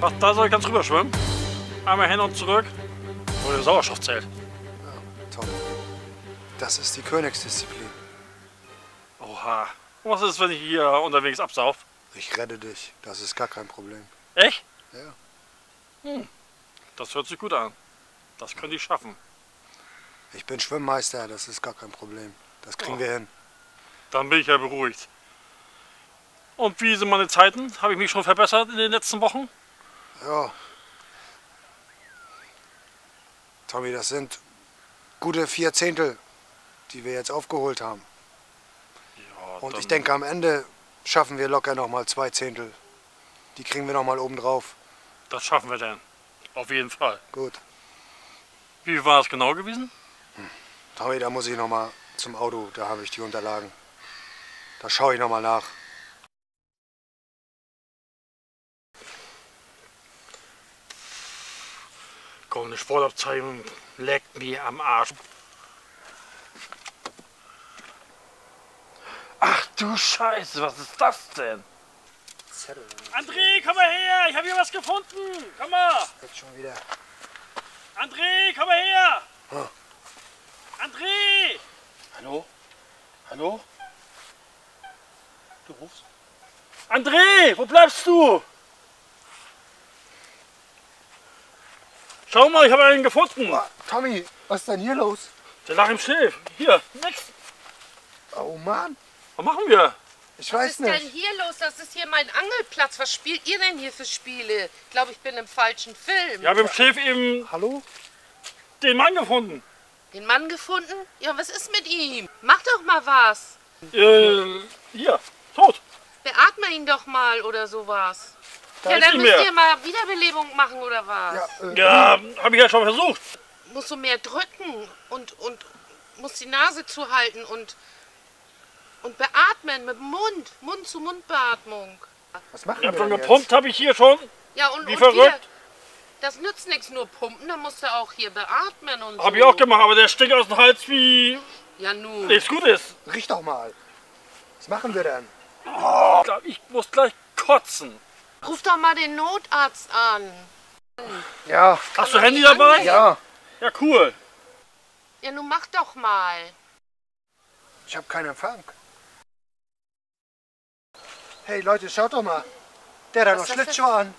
Ach, da soll ich ganz rüber schwimmen. Einmal hin und zurück. Wo der Sauerstoff zählt. Tom, das ist die Königsdisziplin. Oha. Und was ist, wenn ich hier unterwegs absauf? Ich rette dich, das ist gar kein Problem. Echt? Ja. Das hört sich gut an. Das könnte ich schaffen. Ich bin Schwimmmeister, das ist gar kein Problem. Das kriegen Oh. wir hin. Dann bin ich ja beruhigt. Und wie sind meine Zeiten? Habe ich mich schon verbessert in den letzten Wochen? Ja. Tommy, das sind gute vier Zehntel, die wir jetzt aufgeholt haben. Ja, Und ich denke, am Ende schaffen wir locker noch mal zwei Zehntel. Die kriegen wir noch mal oben drauf. Das schaffen wir dann. Auf jeden Fall. Gut. Wie war es genau gewesen? Tommy, da muss ich noch mal zum Auto. Da habe ich die Unterlagen. Da schaue ich noch mal nach. Komm, eine Sportabteilung leckt mir am Arsch. Ach du Scheiße, was ist das denn? André, komm mal her, ich habe hier was gefunden. Komm mal. Jetzt schon wieder. André, komm mal her. Ah. André. Hallo? Hallo? Du rufst? André, wo bleibst du? Schau mal, ich habe einen gefunden. Tommy, was ist denn hier los? Der lag im Schilf. Hier, nix. Oh Mann, Was machen wir? ich Was weiß ist denn nicht. hier los? Das ist hier mein Angelplatz. Was spielt ihr denn hier für Spiele? Ich glaube, ich bin im falschen Film. Ich habe im Schilf eben Hallo? den Mann gefunden. Den Mann gefunden? Ja, was ist mit ihm? Mach doch mal was. Äh, hier, tot. Beatme ihn doch mal oder sowas. Da ja, dann müsst mehr. ihr mal Wiederbelebung machen oder was? Ja, äh, Ja, habe ich ja schon versucht. Muss so mehr drücken und, und muss die Nase zuhalten und, und beatmen mit dem Mund. Mund-zu-Mund-Beatmung. was machen wir schon denn gepumpt, habe ich hier schon. Ja, und, Wie und verrückt. Hier, das nützt nichts nur pumpen, dann musst du auch hier beatmen und Habe so. ich auch gemacht, aber der stinkt aus dem Hals wie Ja, nun. nichts Gutes. Riech doch mal. Was machen wir denn? Oh, ich muss gleich kotzen. Ruf doch mal den Notarzt an. Ja, Hast du Handy dabei? ja. Ja, cool. Ja, nun mach doch mal. Ich habe keinen Empfang. Hey Leute, schaut doch mal. Der hat noch Schlittschuhe an.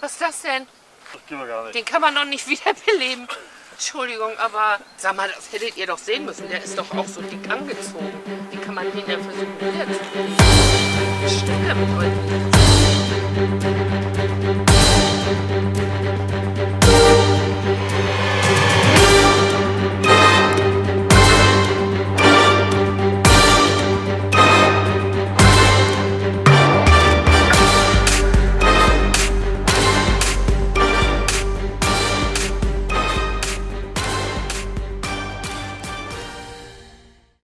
Was ist das denn? Das geht mir gar nicht. Den kann man noch nicht wiederbeleben. Entschuldigung, aber sag mal, das hättet ihr doch sehen müssen. Der ist doch auch so dick angezogen. Wie kann man den denn versuchen wiederzubeleben? Was stimmt da mit euch?